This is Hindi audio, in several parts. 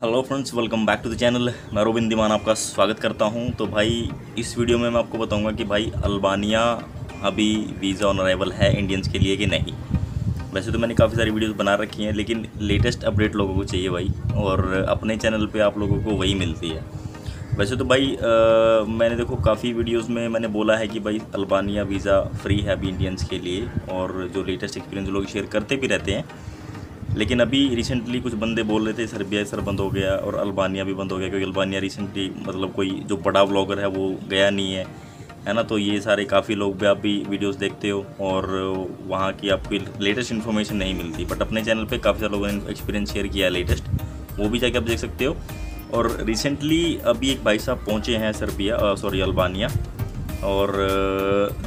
Hello friends welcome back to the channel मैं रोबिन दीमान आपका स्वागत करता हूँ। तो भाई इस वीडियो में मैं आपको बताऊँगा कि भाई अल्बानिया अभी वीज़ा ऑन अराइवल है इंडियंस के लिए कि नहीं। वैसे तो मैंने काफ़ी सारी वीडियोस बना रखी हैं लेकिन लेटेस्ट अपडेट लोगों को चाहिए भाई और अपने चैनल पर आप लोगों को वही मिलती है। वैसे तो भाई आ, मैंने देखो काफ़ी वीडियोस में मैंने बोला है कि भाई अल्बानिया वीज़ा फ्री है अभी इंडियंस के लिए और जो लेटेस्ट एक्सपीरियंस लोग शेयर करते भी रहते हैं लेकिन अभी रिसेंटली कुछ बंदे बोल रहे थे सर्बिया सर बंद हो गया और अल्बानिया भी बंद हो गया, क्योंकि अल्बानिया रिसेंटली मतलब कोई जो बड़ा ब्लॉगर है, वो गया नहीं है है ना? तो ये सारे काफ़ी लोग भी आप भी वीडियोस देखते हो और वहाँ की आपको लेटेस्ट इन्फॉर्मेशन नहीं मिलती। बट अपने चैनल पे काफ़ी सारे लोगों ने एक्सपीरियंस शेयर किया है लेटेस्ट वो भी जाके आप देख सकते हो। और रिसेंटली अभी एक भाई साहब पहुँचे हैं सर्बिया सॉरी अल्बानिया और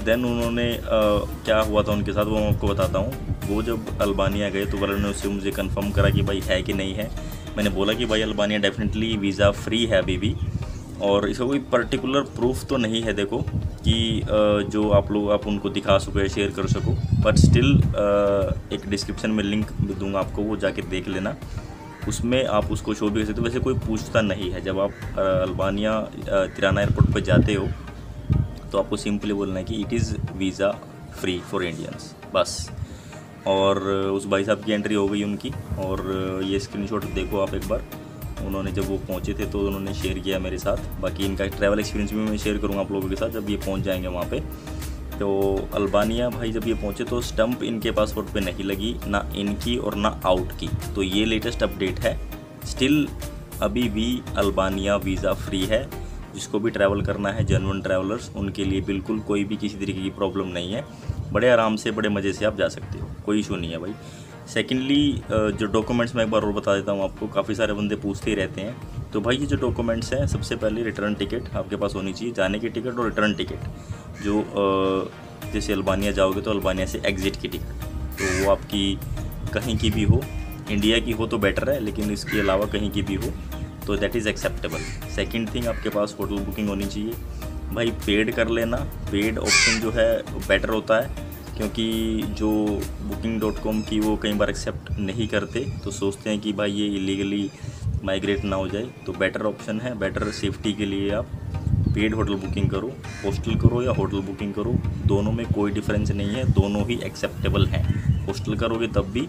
देन उन्होंने क्या हुआ था उनके साथ वो मैं आपको बताता हूँ। वो जब अल्बानिया गए तो वालों ने उससे मुझे कंफर्म करा कि भाई है कि नहीं है। मैंने बोला कि भाई अल्बानिया डेफिनेटली वीज़ा फ्री है अभी भी। और इसका कोई पर्टिकुलर प्रूफ तो नहीं है देखो कि जो आप लोग, आप उनको दिखा सको या शेयर कर सको। बट स्टिल एक डिस्क्रिप्शन में लिंक दूँगा आपको, वो जाके देख लेना। उसमें आप उसको शो भी कर सकते हो। वैसे कोई पूछता नहीं है। जब आप अल्बानिया तिराना एयरपोर्ट पर जाते हो तो आपको सिंपली बोलना है कि it is visa free for Indians बस. और उस भाई साहब की एंट्री हो गई उनकी. और ये स्क्रीनशॉट देखो आप एक बार. उन्होंने जब वो पहुँचे थे तो उन्होंने शेयर किया मेरे साथ. बाकी इनका ट्रैवल एक्सपीरियंस भी मैं शेयर करूँगा आप लोगों के साथ जब ये पहुँच जाएँगे वहाँ पर तो अल्बानिया भाई जब ये पहुँचे तो स्टंप इनके पासपोर्ट पे नहीं लगी, ना इनकी और ना आउट की. तो ये लेटेस्ट अपडेट है. स्टिल अभी भी अल्बानिया वीज़ा फ्री है. जिसको भी ट्रैवल करना है जनवन ट्रैवलर्स उनके लिए बिल्कुल कोई भी किसी तरीके की प्रॉब्लम नहीं है। बड़े आराम से, बड़े मज़े से आप जा सकते हो, कोई इशू नहीं है भाई। सेकेंडली जो डॉक्यूमेंट्स मैं एक बार और बता देता हूँ आपको, काफ़ी सारे बंदे पूछते ही रहते हैं। तो भाई ये जो डॉक्यूमेंट्स हैं, सबसे पहले रिटर्न टिकट आपके पास होनी चाहिए, जाने की टिकट और रिटर्न टिकट जो जैसे अल्बानिया जाओगे तो अल्बानिया से एग्ज़िट की टिकट तो वो आपकी कहीं की भी हो इंडिया की हो तो बेटर है, लेकिन इसके अलावा कहीं की भी हो तो that is acceptable second thing आपके पास होटल बुकिंग होनी चाहिए। भाई पेड कर लेना। पेड ऑप्शन जो है बेटर होता है, क्योंकि जो बुकिंग डॉट कॉम की वो कई बार एक्सेप्ट नहीं करते तो सोचते हैं कि भाई, ये इलीगली माइग्रेट ना हो जाए तो बेटर ऑप्शन है बेटर सेफ्टी के लिए आप पेड होटल बुकिंग करो हॉस्टल करो या होटल बुकिंग करो। दोनों में कोई डिफरेंस नहीं है, दोनों ही एक्सेप्टेबल हैं। हॉस्टल करोगे तब भी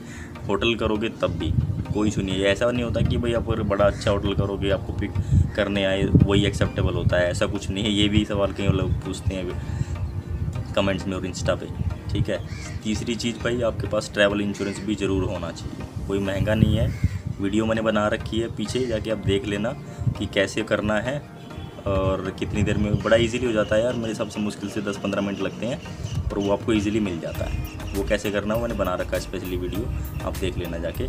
होटल करोगे तब भी। कोई सुनिए ऐसा नहीं होता कि भाई आप अगर बड़ा अच्छा होटल करोगे, आपको पिक करने आए, वही एक्सेप्टेबल होता है। ऐसा कुछ नहीं है। ये भी सवाल कई लोग पूछते हैं कमेंट्स में और इंस्टा पे। ठीक है? तीसरी चीज़ भाई, आपके पास ट्रैवल इंश्योरेंस भी ज़रूर होना चाहिए। कोई महँगा नहीं है। वीडियो मैंने बना रखी है पीछे, जाके आप देख लेना कि कैसे करना है और कितनी देर में। बड़ा इजीली हो जाता है यार। मेरे हिसाब से मुश्किल से 10-15 मिनट लगते हैं और वो आपको इजीली मिल जाता है। वो कैसे करना है मैंने बना रखा है स्पेशली वीडियो आप देख लेना जाके।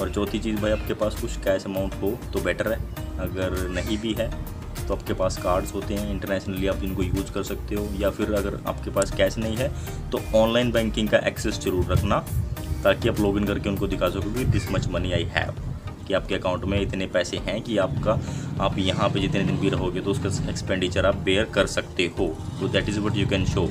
और चौथी चीज़ भाई, आपके पास कुछ कैश अमाउंट हो तो बेटर है। अगर नहीं भी है तो आपके पास कार्ड्स होते हैं इंटरनेशनली आप इनको यूज़ कर सकते हो। या फिर अगर आपके पास कैश नहीं है तो ऑनलाइन बैंकिंग का एक्सेस ज़रूर रखना, ताकि आप लॉगिन करके उनको दिखा सको कि this much money I have कि आपके अकाउंट में इतने पैसे हैं कि आपका, आप यहाँ पे जितने दिन भी रहोगे तो उसका एक्सपेंडिचर आप बेयर कर सकते हो। तो that is what you can show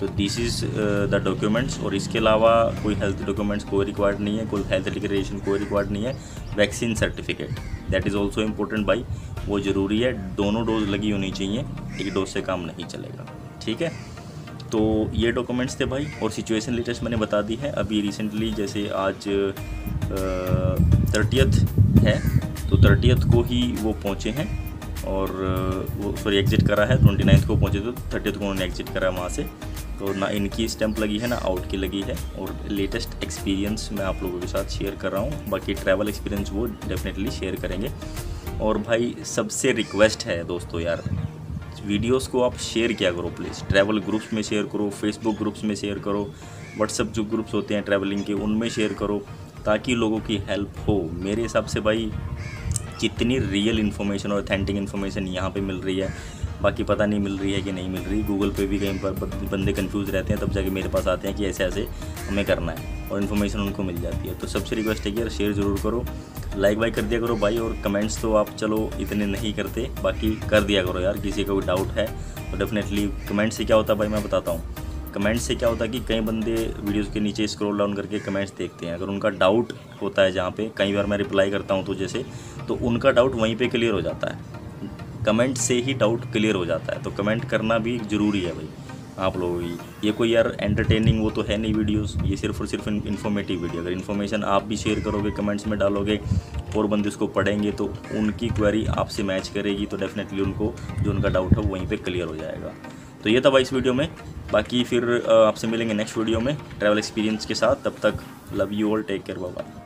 तो दिस इज़ द डॉक्यूमेंट्स और इसके अलावा कोई हेल्थ डॉक्यूमेंट्स कोई रिक्वायर्ड नहीं है, कोई हेल्थ डिक्लेरेशन कोई रिक्वायर्ड नहीं है vaccine certificate that is also important भाई, वो ज़रूरी है, दोनों डोज लगी होनी चाहिए, एक डोज से काम नहीं चलेगा। ठीक है? तो ये डॉक्यूमेंट्स थे भाई, और सिचुएशन लेटेस्ट मैंने बता दी है। अभी रिसेंटली जैसे आज थर्टियथ है तो थर्टियथ को ही वो पहुँचे हैं। और वो सॉरी एग्ज़िट करा है ट्वेंटी नाइन्थ को पहुँचे तो थर्टियथ को उन्होंने एग्ज़िट करा है वहाँ से। तो ना इनकी स्टैंप लगी है, ना आउट की लगी है और लेटेस्ट एक्सपीरियंस मैं आप लोगों के साथ शेयर कर रहा हूँ। बाकी ट्रैवल एक्सपीरियंस वो डेफिनेटली शेयर करेंगे। और भाई सबसे रिक्वेस्ट है दोस्तों यार वीडियोस को आप शेयर किया करो प्लीज़ ट्रैवल ग्रुप्स में शेयर करो फेसबुक ग्रुप्स में शेयर करो व्हाट्सअप जो ग्रुप्स होते हैं ट्रैवलिंग के, उनमें शेयर करो, ताकि लोगों की हेल्प हो। मेरे हिसाब से भाई कितनी रियल इन्फॉर्मेशन और अथेंटिक इन्फॉर्मेशन यहाँ पे मिल रही है। बाकी पता नहीं मिल रही है कि नहीं मिल रही। गूगल पे भी कहीं पर बंदे कंफ्यूज रहते हैं, तब जाके मेरे पास आते हैं कि ऐसे ऐसे हमें करना है और इन्फॉर्मेशन उनको मिल जाती है। तो सबसे रिक्वेस्ट है कि यार शेयर ज़रूर करो लाइक वाइक कर दिया करो भाई और कमेंट्स तो आप चलो इतने नहीं करते, बाकी कर दिया करो यार, किसी का कोई डाउट है तो डेफिनेटली कमेंट से क्या होता है भाई मैं बताता हूँ। कमेंट से क्या होता है कि कई बंदे वीडियोस के नीचे स्क्रॉल डाउन करके कमेंट्स देखते हैं। अगर उनका डाउट होता है जहाँ पे, कई बार मैं रिप्लाई करता हूँ तो जैसे तो उनका डाउट वहीं पे क्लियर हो जाता है। कमेंट से ही डाउट क्लियर हो जाता है। तो कमेंट करना भी ज़रूरी है भाई, आप लोगों की। ये कोई यार एंटरटेनिंग वो तो है नहीं वीडियोस ये सिर्फ़ और सिर्फ़ इन्फॉर्मेटिव वीडियो अगर इन्फॉर्मेशन आप भी शेयर करोगे कमेंट्स में डालोगे, और बंदे उसको पढ़ेंगे तो उनकी क्वेरी आपसे मैच करेगी तो डेफिनेटली उनको, जो उनका डाउट है वहीं पर क्लियर हो जाएगा। तो ये था भाई इस वीडियो में। बाकी फिर आपसे मिलेंगे नेक्स्ट वीडियो में ट्रैवल एक्सपीरियंस के साथ। तब तक love you all take care bye